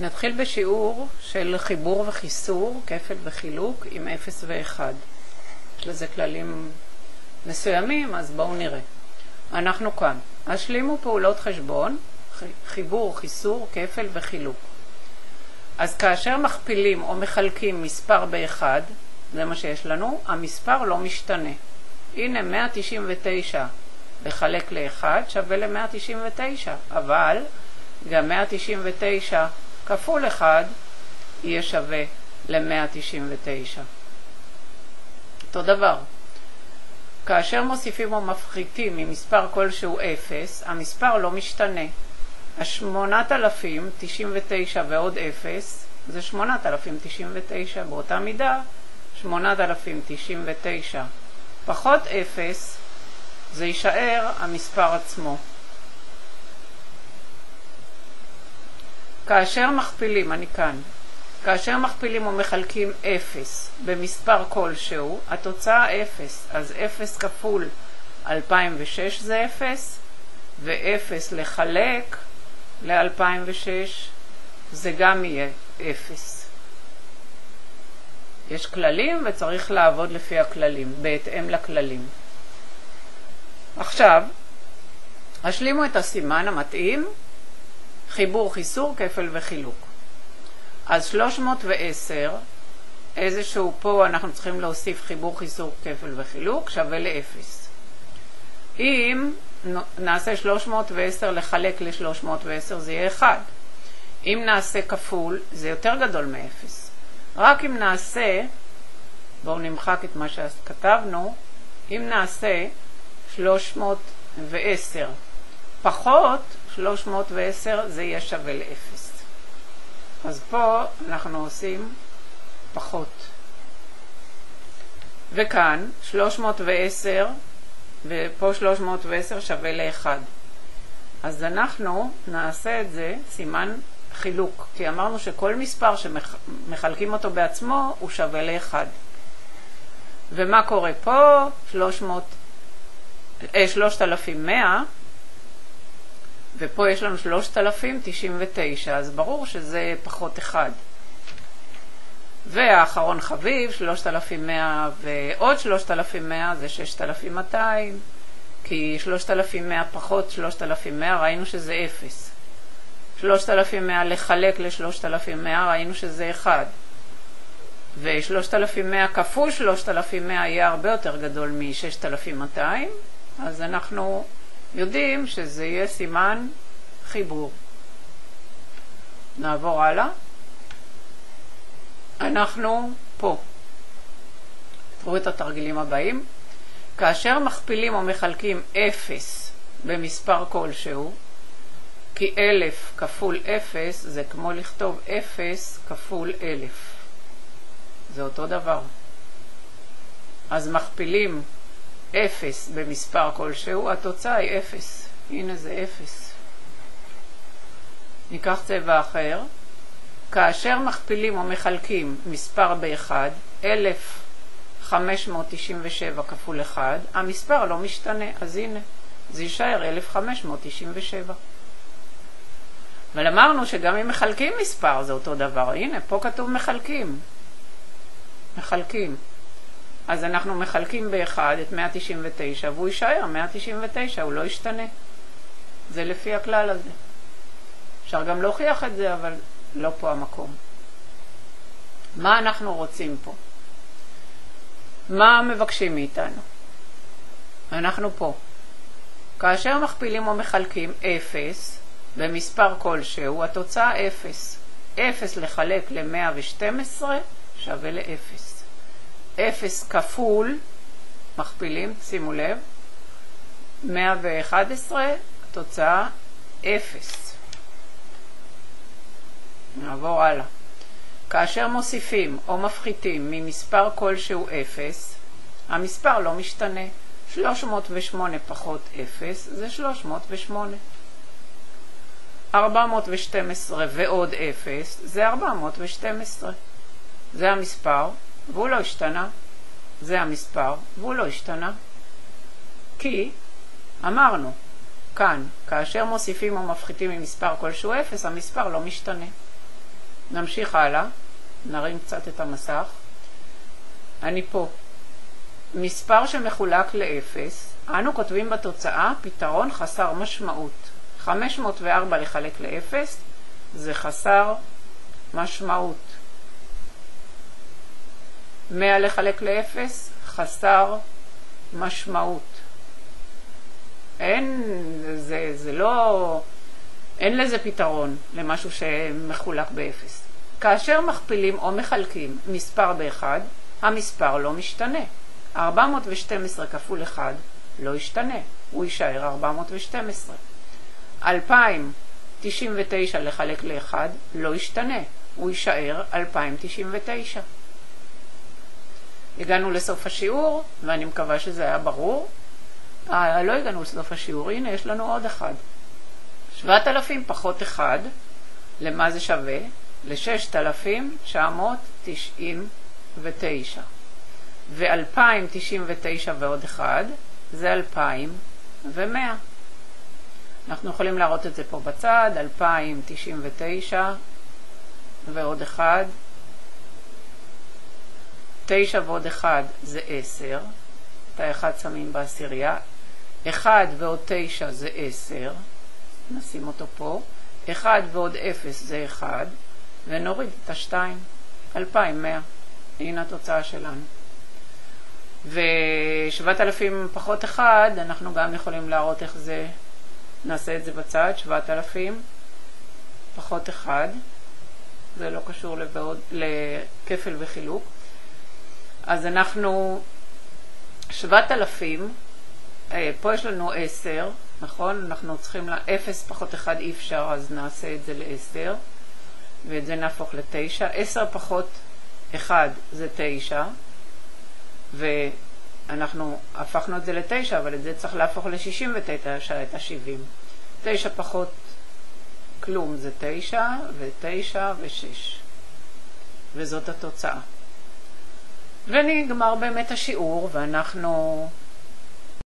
נתחיל בשיעור של חיבור וחיסור, כפל וחילוק עם 0 ו-1. יש לזה כללים מסוימים, אז בואו נראה. אנחנו כאן. השלימו פעולות חשבון, חיבור, חיסור, כפל וחילוק. אז כאשר מכפילים או מחלקים מספר באחד, זה מה שיש לנו, המספר לא משתנה. הנה 199 לחלק ל-1 שווה ל-199, אבל גם 199 כפול 1 יהיה שווה ל-199. אותו דבר. כאשר מוסיפים או מפחיתים ממספר כלשהו 0, המספר לא משתנה. ה-8,099 ועוד 0 זה 8,099, באותה מידה 8,099 פחות 0 זה יישאר המספר עצמו. כאשר מכפילים, אני כאן, כאשר מכפילים ומחלקים 0 במספר כלשהו, התוצאה 0, אז 0 כפול 2006 זה 0, ו-0 לחלק ל-2006 זה גם יהיה 0. יש כללים וצריך לעבוד לפי הכללים, בהתאם לכללים. עכשיו, השלימו את הסימן המתאים, חיבור, חיסור, כפל וחילוק. אז 310, איזשהו פה אנחנו צריכים להוסיף חיבור, חיסור, כפל וחילוק, שווה ל-0. אם נעשה 310 לחלק ל-310 זה יהיה 1. אם נעשה כפול זה יותר גדול מ-0. רק אם נעשה, בואו נמחק את מה שכתבנו, אם נעשה 310 פחות 310 זה יהיה שווה ל-0. אז פה אנחנו עושים פחות. וכאן 310 ופה 310 שווה ל-1. אז אנחנו נעשה את זה סימן חילוק, כי אמרנו שכל מספר שמחלקים אותו בעצמו הוא שווה ל-1. ומה קורה פה? 300, אה, 3,100 ופה יש לנו 3,099, אז ברור שזה פחות 1. והאחרון חביב, 3,100 ועוד 3,100 זה 6,200, כי 3,100 פחות 3,100 ראינו שזה 0. 3,100 לחלק ל-3,100 ראינו שזה 1. ו-3,100 כפול 3,100 יהיה הרבה יותר גדול מ-6,200, אז אנחנו יודעים שזה יהיה סימן חיבור. נעבור הלאה. אנחנו פה. תראו את התרגילים הבאים. כאשר מכפילים או מחלקים 0 במספר כלשהו, כי 1,000 כפול 0 זה כמו לכתוב 0 כפול 1,000. זה אותו דבר. אז מכפילים 0 במספר כלשהו, התוצאה היא 0. הנה זה 0. ניקח צבע אחר. כאשר מכפילים או מחלקים מספר ב-1, 1,597 כפול 1, המספר לא משתנה, אז הנה, זה יישאר 1,597. אבל אמרנו שגם אם מחלקים מספר זה אותו דבר. הנה, פה כתוב מחלקים. מחלקים. אז אנחנו מחלקים באחד את 199 והוא יישאר 199, הוא לא ישתנה. זה לפי הכלל הזה. אפשר גם להוכיח את זה, אבל לא פה המקום. מה אנחנו רוצים פה? מה מבקשים מאיתנו? אנחנו פה. כאשר מכפילים או מחלקים 0 במספר כלשהו, התוצאה 0. 0 לחלק ל-112 שווה ל-0. 0 כפול, מכפילים, שימו לב, 111, התוצאה 0. נעבור הלאה. כאשר מוסיפים או מפחיתים ממספר כלשהו 0, המספר לא משתנה. 308 פחות 0 זה 308. 412 ועוד 0 זה 412. זה המספר, והוא לא השתנה. זה המספר, והוא לא השתנה. כי אמרנו, כאן, כאשר מוסיפים או מפחיתים ממספר כלשהו 0, המספר לא משתנה. נמשיך הלאה, נרים קצת את המסך. אני פה. מספר שמחולק לאפס, אנו כותבים בתוצאה פתרון חסר משמעות. 504 לחלק לאפס זה חסר משמעות. 100 לחלק לאפס, חסר משמעות. אין, זה, זה לא, אין לזה פתרון למשהו שמחולק באפס. כאשר מכפילים או מחלקים מספר באחד, המספר לא משתנה. 412 כפול 1 לא ישתנה, הוא יישאר 412. 2099 לחלק ל-1 לא ישתנה, הוא יישאר 2099. הגענו לסוף השיעור, ואני מקווה שזה היה ברור. אה, לא הגענו לסוף השיעור, הנה יש לנו עוד אחד. 7,000 פחות 1, למה זה שווה? ל-6,999. ו-2,099 ועוד 1 זה 2,100. אנחנו יכולים להראות את זה פה בצד, 2,099 ועוד 1. 9 ועוד 1 זה 10, את ה-1 שמים בעשירייה. 1 ועוד 9 זה 10, נשים אותו פה. 1 ועוד 0 זה 1, ונוריד את ה-2, 2,100. הנה התוצאה שלנו. ו-7,000 פחות 1, אנחנו גם יכולים להראות איך זה, נעשה את זה בצד, 7,000 פחות 1, זה לא קשור לבעוד, לכפל וחילוק. אז אנחנו 7,000, אה, פה יש לנו 10, נכון? אנחנו צריכים, לה, 0 פחות 1 אי אפשר, אז נעשה את זה ל-10, ואת זה נהפוך ל-9. 10 פחות 1 זה 9, ואנחנו הפכנו את זה ל-9, אבל את זה צריך להפוך ל-69, את ה-70. 9 פחות כלום זה 9, ו-9 ו-6. וזאת התוצאה. ונגמר באמת השיעור, ואנחנו